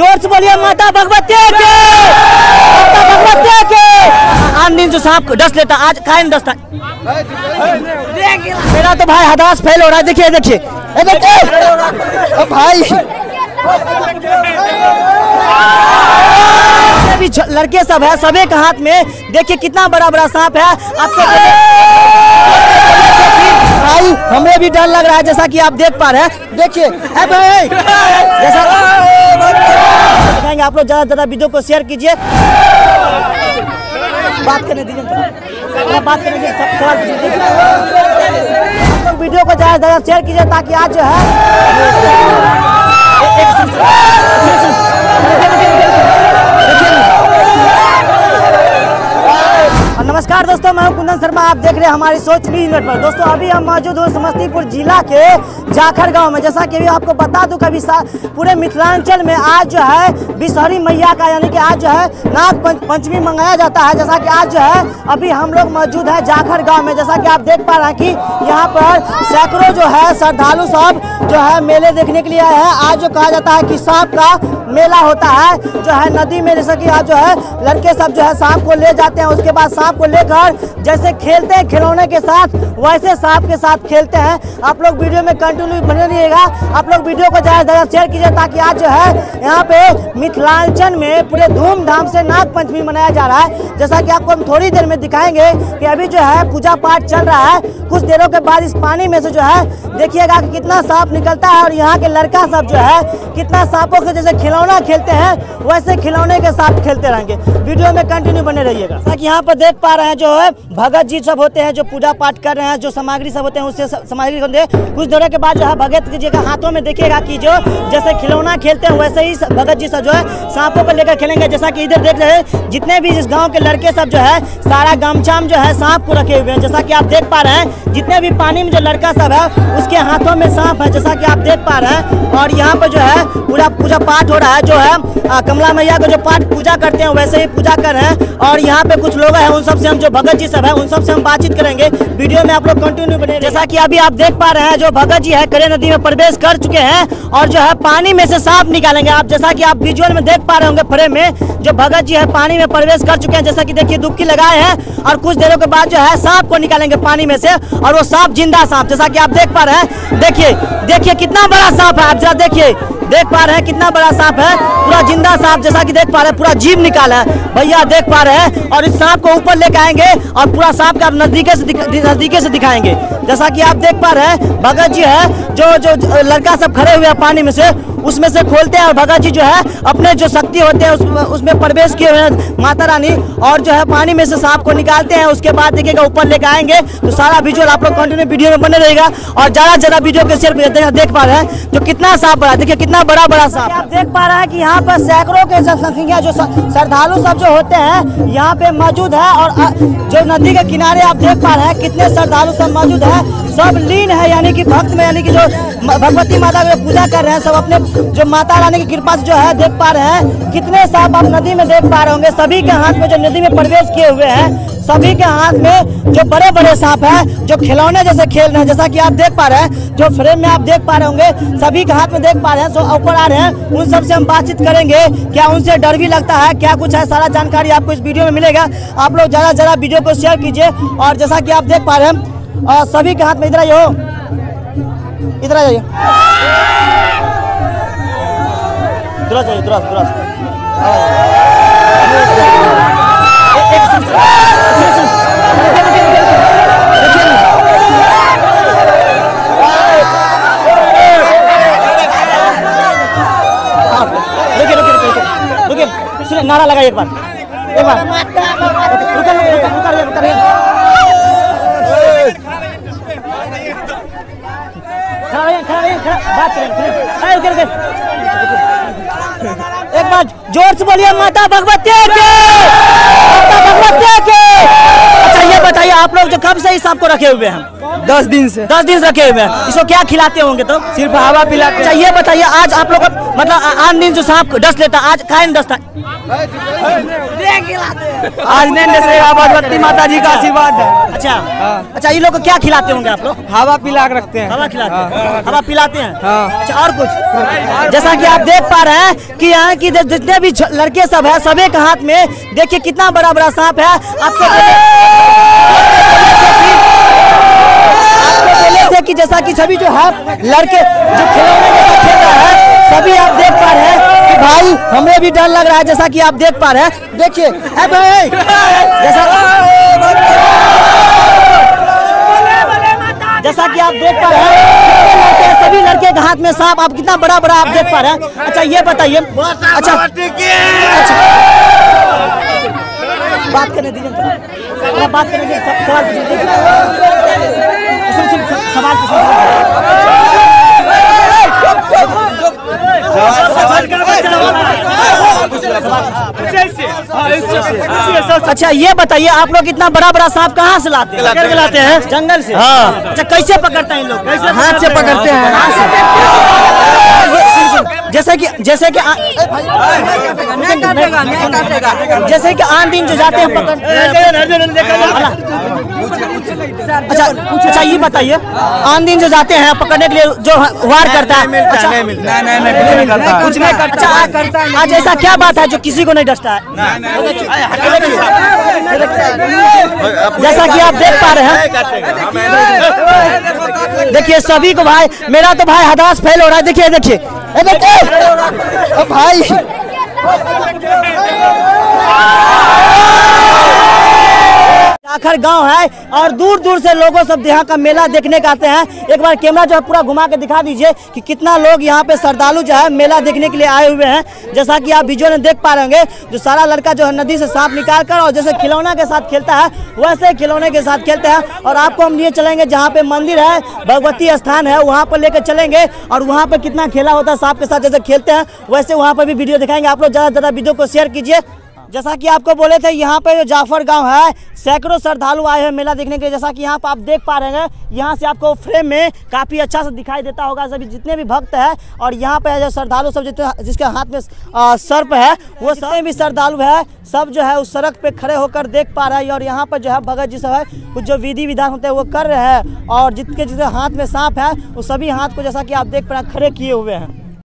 ज़ोर से बोलिए, माता भगवती के। माता भगवती के। आम दिन जो सांप को डस लेता, आज काहे नहीं डसता। मेरा तो भाई हदास फेल हो रहा है, देखिए देखिए। देखिए भाई। भी लड़के सब है, सभी के हाथ में, देखिए कितना बड़ा बड़ा सांप है। आपको भाई, हमें भी डर लग रहा है, जैसा कि आप देख पा रहे हैं। देखिए जैसा दिखाएँगे आप लोग ज़्यादा ज़्यादा वीडियो को शेयर कीजिए बात करने दीजिए बात करने दीजिए वीडियो को ज़्यादा से ज़्यादा शेयर कीजिए ताकि आज जो है एक- एक सुन- सुन- सुन- देखिए ना। और नमस्कार दोस्तों, मैं कुंदन शर्मा, आप देख रहे हैं हमारी सोच न्यूज़ नेट पर। दोस्तों, अभी हम मौजूद हूँ समस्तीपुर जिला के जाखर गाँव में। जैसा कि अभी आपको बता दूँ कभी पूरे मिथिलांचल में आज जो है, बिसहरी मैया का, यानी कि आज जो है, नाग पंच- पंचमी मंगाया जाता है। जैसा कि आज जो है, अभी हम लोग मौजूद है जाखर गाँव में। जैसा कि आप देख पा रहे हैं कि यहाँ पर सैकड़ों जो है, श्रद्धालु सब जो है, मेले देखने के लिए आए हैं। आज जो कहा जाता है कि सांप का मेला होता है, जो है नदी में। जैसा कि आज जो है, लड़के सब जो है, सांप को ले जाते हैं। उसके बाद सांप को लेकर जैसे खेलते हैं खिलौने के साथ, वैसे सांप के साथ खेलते हैं। आप लोग वीडियो में कंटिन्यू बने रहिएगा आप लोग वीडियो को ज़्यादा से ज़्यादा शेयर कीजिए ताकि आज जो है, यहाँ पे मिथिलांचल में पूरे धूमधाम से नाग पंचमी मनाया जा रहा है। जैसा कि आपको हम थोड़ी देर में दिखाएँगे कि अभी जो है पूजा पाठ चल रहा है। कुछ देरों के बाद इस पानी में से जो है, देखिएगा कि कितना सांप निकलता है और यहाँ के लड़का सब जो है, कितना सांपों के जैसे खिलौना खेलते हैं, वैसे खिलौने के साथ खेलते रहेंगे। वीडियो में कंटिन्यू बने रहिएगा। यहाँ पर देख पा रहे हैं जो है, भगत जी सब होते हैं, जो पूजा पाठ कर रहे हैं, जो सामग्री सब होते हैं, उससे सामग्री होते कुछ देरों के बाद जो है, भगत जी के हाथों में देखिएगा कि जो, जैसे खिलौना खेलते हैं, वैसे ही भगत जी सब जो है, सांपों को लेकर खेलेंगे। जैसा कि इधर देख रहे हैं, जितने भी इस गाँव के लड़के सब जो है, सारा गमछाम जो है, सांप को रखे हुए हैं। जैसा कि आप देख पा रहे हैं, जितने भी पानी में जो लड़का सब है, उसके हाथों में सांप है, जैसा कि आप देख पा रहे हैं। और यहाँ पर जो है, पूरा पूजा पाठ हो रहा है, जो है कमला मैया को जो पाठ पूजा करते हैं, वैसे ही पूजा कर रहे हैं। और यहाँ पे कुछ लोग हैं, उन सबसे हम जो भगत जी सब है, उन सबसे हम बातचीत करेंगे। वीडियो में आप लोग कंटिन्यू बने जैसा कि अभी आप देख पा रहे हैं, जो भगत जी है करे नदी में प्रवेश कर चुके हैं और जो है पानी में से सांप निकालेंगे। आप जैसा कि आप विजुअल में देख पा रहे होंगे फ्रेम में, जो भगत जी है, पानी में प्रवेश कर चुके हैं। जैसा की देखिए, डुबकी लगाए हैं और कुछ देरों के बाद जो है सांप को निकालेंगे पानी में से और वो सांप ज़िंदा सांप, जैसा कि आप देख पा रहे हैं। देखिए देखिए कितना बड़ा सांप है, आप जरा देखिए। देख पा रहे हैं कितना बड़ा सांप है। पूरा ज़िंदा सांप जैसा कि देख पा रहे हैं, पूरा जीव निकाला है। भैया देख पा रहे हैं और इस सांप को ऊपर लेके आएँगे और पूरा सांप का नजदीके से नजदीके से दिखाएँगे। जैसा कि आप देख पा रहे हैं, भगत जी है जो जो लड़का सब खड़े हुए हैं पानी में से उसमें से खोलते हैं और भगत जी जो है अपने जो शक्ति होते हैं उस, उसमें प्रवेश किए हुए हैं। माता रानी और जो है पानी में से सांप को निकालते हैं उसके बाद देखिएगा ऊपर लेके आएँगे। तो सारा विजुअल आप लोग कंटिन्यू वीडियो में बने रहेगा और ज़्यादा ज़्यादा वीडियो के शेयर देख, पा रहे हैं जो कितना सांप बड़ा देखिए कितना बड़ा बड़ा सांप। आप देख पा रहे हैं कि यहाँ पर सैकड़ों के जनसंख्या जो श्रद्धालु सब जो होते हैं यहाँ पे मौजूद है। और जो नदी के किनारे आप देख पा रहे हैं कितने श्रद्धालु सब मौजूद है। सब लीन है, यानी कि भक्त में, यानी कि जो भगवती माता की पूजा कर रहे हैं, सब अपने जो माता रानी की कृपा से जो है, देख पा रहे हैं। कितने सांप आप नदी में देख पा रहे होंगे, सभी के हाथ में जो नदी में प्रवेश किए हुए हैं, सभी के हाथ में जो बड़े बड़े सांप है, जो खिलौने जैसे खेल रहे हैं, जैसा कि आप देख पा रहे हैं, जो फ्रेम में आप देख पा रहे होंगे, सभी के हाथ में देख पा रहे हैं, सो ऊपर आ रहे हैं, उन सबसे हम बातचीत करेंगे, क्या उनसे डर भी लगता है, क्या कुछ है, सारा जानकारी आपको इस वीडियो में मिलेगा। आप लोग ज़्यादा ज़्यादा वीडियो को शेयर कीजिए, और जैसा कि आप देख पा रहे हैं और सभी के हाथ में इधर आइए हो। इधर आ जाइए। आ जाइए। एक- एक सुन- सुन- सुन- देखिए ना। हाँ, रुकिए। बात करें एक बार ज़ोर से बोलिए माता भगवती के। माता भगवती के। अच्छा ये बताइए आप लोग जो कब से इस सांप को रखे हुए हैं? दस दिन से। दस दिन से रखे हुए हैं। इसको क्या खिलाते होंगे तो सिर्फ़ हवा पिलाते अच्छा ये बताइए आज आप लोग मतलब आम दिन जो सांप डस लेता आज काहे नहीं डसता? आज नहीं डसेगा भगवती माता जी का आशीर्वाद है। अच्छा हाँ। अच्छा ये लोग को क्या खिलाते होंगे आप लोग? हवा पिला रखते हैं। हवा खिलाते हैं। हाँ। हवा पिलाते हैं? हाँ। अच्छा और कुछ? जैसा कि आप देख पा रहे हैं कि यहाँ की जितने भी लड़के सब है सभी के हाथ में देखिए कितना बड़ा बड़ा सांप है। आपको आपको कि जैसा कि सभी जो है लड़के जो खिलौने के साथ खेल रहा है सभी आप देख पा रहे हैं कि भाई हमें भी डर लग रहा है जैसा कि आप देख पा रहे हैं। देखिए ए भाई जैसा जैसा कि आप देख पा रहे हैं हैं, सभी लड़के के हाथ में सांप आप कितना बड़ा बड़ा आप देख पा रहे हैं। अच्छा ये बताइए। अच्छा। अच्छा बात करने दीजिए। बात स- सवाल सुन, सवाल अच्छा ये बताइए आप लोग इतना बड़ा बड़ा सांप कहाँ से लाते हैं? लाते हैं। जंगल से? हाँ। अच्छा कैसे पकड़ते हैं इन लोग? हाथ से पकड़ते हैं। जैसे कि जैसे कि जैसे कि आन दिन जो जाते हैं पकड़ अच्छा अच्छा ये बताइए आन दिन जो जाते हैं पकड़ने के लिए जो वार करता है अच्छा। नहीं नहीं नहीं करता। कुछ नहीं अच्छा आज- आज ऐसा क्या बात है जो किसी को नहीं डसता है? जैसा कि आप देख पा रहे हैं। देखिए सभी को भाई, मेरा तो भाई हदास फेल हो रहा है। देखिए देखिए। भाई। आखिर गाँव है और दूर दूर से लोगों सब यहाँ का मेला देखने का आते हैं। एक बार कैमरा जो है पूरा घुमा के दिखा दीजिए कि कितना लोग यहाँ पे श्रद्धालु जो है मेला देखने के लिए आए हुए हैं। जैसा कि आप वीडियो में देख पा रहे होंगे, जो सारा लड़का जो है नदी से सांप निकाल कर और जैसे खिलौना के साथ खेलता है, वैसे खिलौने के साथ खेलते हैं। और आपको हम लिए चलेंगे जहाँ पे मंदिर है, भगवती स्थान है, वहाँ पर लेकर चलेंगे। और वहाँ पर कितना खेला होता है सांप के साथ जैसे खेलते हैं, वैसे वहाँ पर भी वीडियो दिखाएँगे। आप लोग ज़्यादा से ज़्यादा वीडियो को शेयर कीजिए। जैसा कि आपको बोले थे, यहाँ पे जो जाफ़र गाँव है, सैकड़ों श्रद्धालु आए हैं मेला देखने के लिए। जैसा कि यहाँ पे आप देख पा रहे हैं, यहाँ से आपको फ्रेम में काफ़ी अच्छा से दिखाई देता होगा, सभी जितने भी भक्त हैं, और यहाँ पे जो श्रद्धालु सब जितने जिसके हाथ में सर्प है, वो जितने भी श्रद्धालु है, सब जो है उस सड़क पे खड़े होकर देख पा रहे हैं, और यहाँ पर जो है भगत जी सब है, कुछ जो विधि विधान होते हैं, वो कर रहे हैं, और जितके जितने हाथ में सांप है, वो सभी हाथ को जैसा कि आप देख पा रहे हैं, खड़े किए हुए हैं।